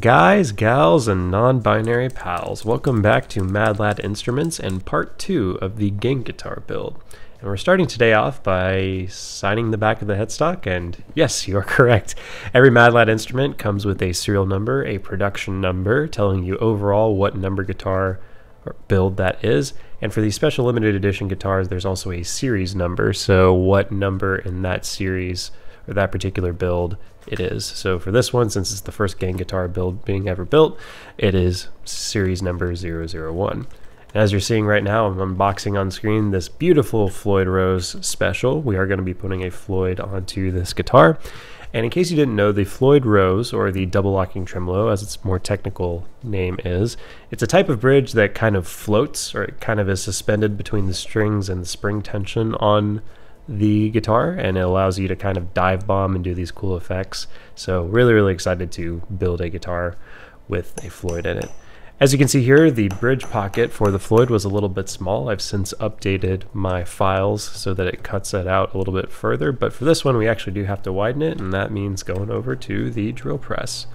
Guys, gals, and non binary pals, welcome back to Mad Lad Instruments and part two of the GenGuitar build. And we're starting today off by signing the back of the headstock, and yes, you are correct. Every Mad Lad instrument comes with a serial number, a production number, telling you overall what number guitar build that is. And for these special limited edition guitars, there's also a series number, so what number in that series or that particular build it is. So for this one, since it's the first GenGuitar build being ever built, it is series number 001. As you're seeing right now, I'm unboxing on screen this beautiful Floyd Rose special. We are going to be putting a Floyd onto this guitar. And in case you didn't know, the Floyd Rose, or the double locking tremolo, as its more technical name is, it's a type of bridge that kind of floats, or it kind of is suspended between the strings and the spring tension on the guitar and it allows you to kind of dive bomb and do these cool effects. So really, really excited to build a guitar with a Floyd in it. As you can see here, the bridge pocket for the Floyd was a little bit small. I've since updated my files so that it cuts it out a little bit further, but for this one we actually do have to widen it, and that means going over to the drill press.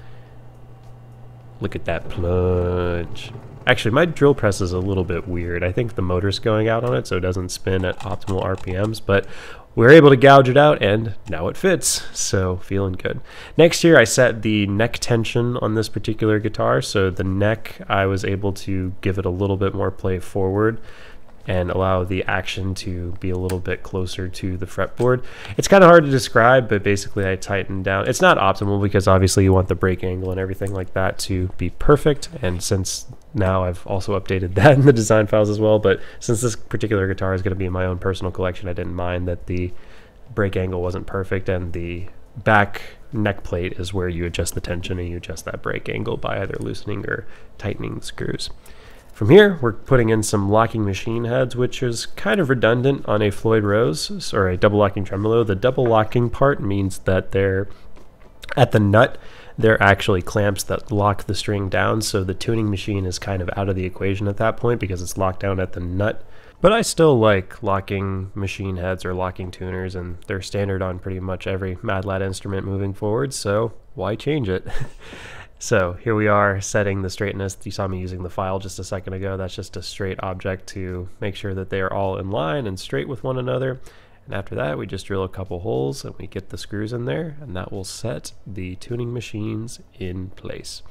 Look at that plunge. Actually, my drill press is a little bit weird. I think the motor's going out on it, so it doesn't spin at optimal RPMs, but we're able to gouge it out, and now it fits, so feeling good. Next here, I set the neck tension on this particular guitar, so the neck, I was able to give it a little bit more play forward and allow the action to be a little bit closer to the fretboard. It's kind of hard to describe, but basically I tightened down. It's not optimal because obviously you want the break angle and everything like that to be perfect. And since now I've also updated that in the design files as well, but since this particular guitar is going to be in my own personal collection, I didn't mind that the break angle wasn't perfect and the back neck plate is where you adjust the tension and you adjust that break angle by either loosening or tightening the screws. From here, we're putting in some locking machine heads, which is kind of redundant on a Floyd Rose or a double locking tremolo. The double locking part means that they're at the nut, they're actually clamps that lock the string down, so the tuning machine is kind of out of the equation at that point because it's locked down at the nut. But I still like locking machine heads or locking tuners, and they're standard on pretty much every Mad Lad instrument moving forward, so why change it? So here we are setting the straightness. You saw me using the file just a second ago. That's just a straight object to make sure that they are all in line and straight with one another. And after that, we just drill a couple holes and we get the screws in there and that will set the tuning machines in place.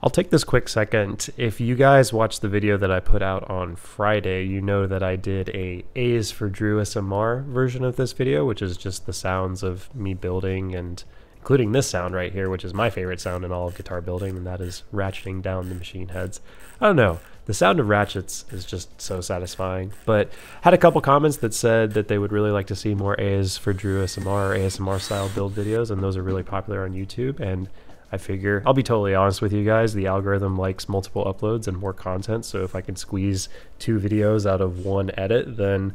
I'll take this quick second. If you guys watched the video that I put out on Friday, you know that I did a A's for Drew ASMR version of this video, which is just the sounds of me building and including this sound right here, which is my favorite sound in all of guitar building, and that is ratcheting down the machine heads. I don't know. The sound of ratchets is just so satisfying. But had a couple comments that said that they would really like to see more A's for Drew ASMR or ASMR style build videos, and those are really popular on YouTube. And I figure I'll be totally honest with you guys. The algorithm likes multiple uploads and more content. So if I can squeeze two videos out of one edit, then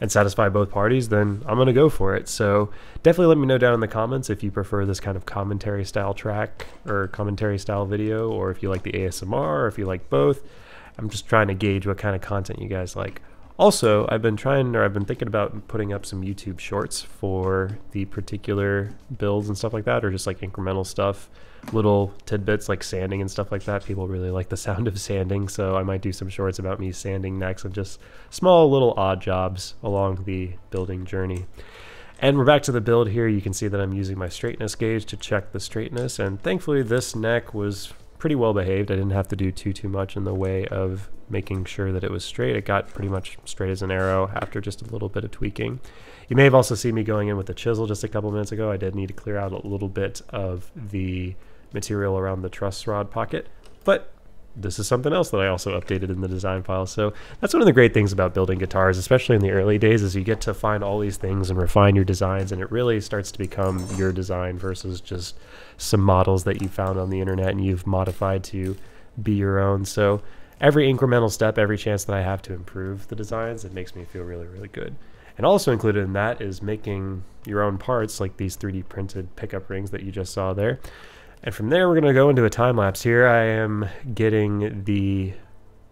and satisfy both parties, then I'm gonna go for it. So definitely let me know down in the comments if you prefer this kind of commentary style track or commentary style video, or if you like the ASMR, or if you like both. I'm just trying to gauge what kind of content you guys like. Also, I've been trying, or I've been thinking about putting up some YouTube shorts for the particular builds and stuff like that, or just like incremental stuff, little tidbits like sanding and stuff like that. People really like the sound of sanding, so I might do some shorts about me sanding next and just small little odd jobs along the building journey. And we're back to the build here. You can see that I'm using my straightness gauge to check the straightness, and thankfully this neck was pretty well behaved. I didn't have to do too too much in the way of making sure that it was straight. It got pretty much straight as an arrow after just a little bit of tweaking. You may have also seen me going in with a chisel just a couple minutes ago. I did need to clear out a little bit of the material around the truss rod pocket, but this is something else that I also updated in the design file. So that's one of the great things about building guitars, especially in the early days, is you get to find all these things and refine your designs, and it really starts to become your design versus just some models that you found on the internet and you've modified to be your own. So every incremental step, every chance that I have to improve the designs, it makes me feel really, really good. And also included in that is making your own parts, like these 3D printed pickup rings that you just saw there. And from there, we're going to go into a time lapse here. I am getting the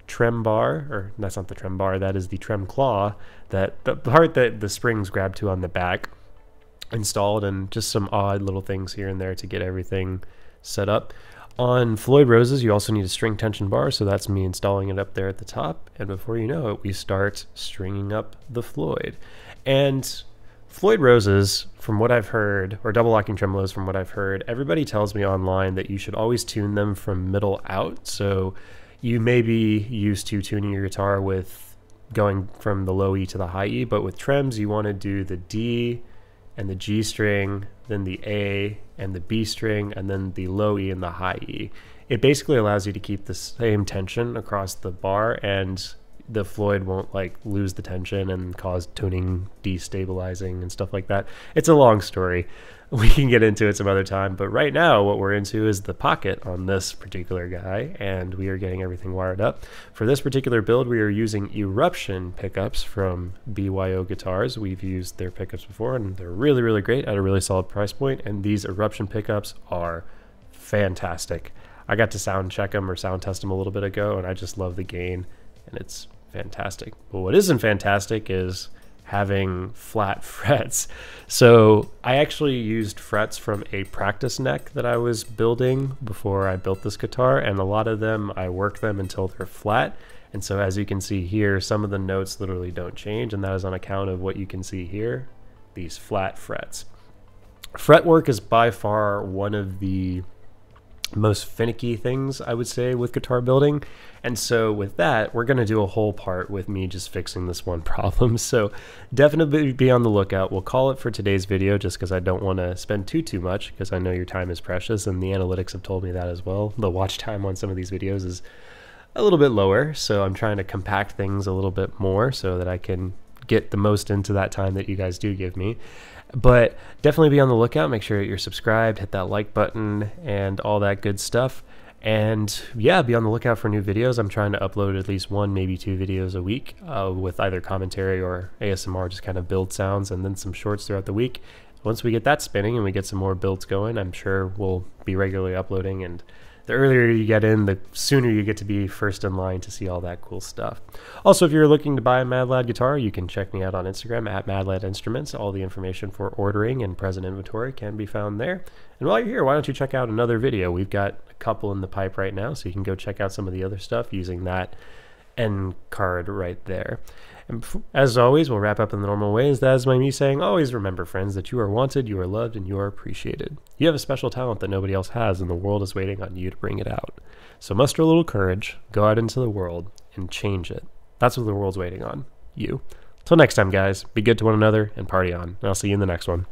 trem bar, or that's not the trem bar, that is the trem claw, that the part that the springs grab to on the back. installed and just some odd little things here and there to get everything set up. On Floyd Roses, you also need a string tension bar, so that's me installing it up there at the top. And before you know it, we start stringing up the Floyd. And Floyd Roses, from what I've heard, or double locking tremolos, from what I've heard, everybody tells me online that you should always tune them from middle out. So you may be used to tuning your guitar with going from the low E to the high E, but with trems, you want to do the D and the G string, then the A and the B string, and then the low E and the high E. It basically allows you to keep the same tension across the bar and the Floyd won't like lose the tension and cause tuning destabilizing and stuff like that. It's a long story. We can get into it some other time, but right now what we're into is the pocket on this particular guy, and we are getting everything wired up. For this particular build, we are using Eruption pickups from BYO Guitars. We've used their pickups before, and they're really, really great at a really solid price point. point, and these Eruption pickups are fantastic. I got to sound check them or sound test them a little bit ago, and I just love the gain, and it's fantastic. But what isn't fantastic is having flat frets. So I actually used frets from a practice neck that I was building before I built this guitar, and a lot of them I work them until they're flat. And so as you can see here, some of the notes literally don't change, and that is on account of what you can see here, these flat frets. Fretwork is by far one of the most finicky things I would say with guitar building. And so with that, we're going to do a whole part with me just fixing this one problem. So definitely be on the lookout. We'll call it for today's video just because I don't want to spend too too much because I know your time is precious and the analytics have told me that as well. The watch time on some of these videos is a little bit lower, so I'm trying to compact things a little bit more so that I can get the most into that time that you guys do give me. But definitely be on the lookout. Make sure you're subscribed, hit that like button, and all that good stuff. And yeah, be on the lookout for new videos. I'm trying to upload at least one, maybe two videos a week uh, with either commentary or ASMR, just kind of build sounds, and then some shorts throughout the week. Once we get that spinning and we get some more builds going, I'm sure we'll be regularly uploading and the earlier you get in, the sooner you get to be first in line to see all that cool stuff. Also, if you're looking to buy a Mad Lad guitar, you can check me out on Instagram at Mad Lad Instruments. All the information for ordering and present inventory can be found there. And while you're here, why don't you check out another video? We've got a couple in the pipe right now, so you can go check out some of the other stuff using that end card right there. And as always, we'll wrap up in the normal ways. That is my me saying, always remember, friends, that you are wanted, you are loved, and you are appreciated. You have a special talent that nobody else has, and the world is waiting on you to bring it out. So muster a little courage, go out into the world, and change it. That's what the world's waiting on. You. Till next time, guys, be good to one another and party on. And I'll see you in the next one.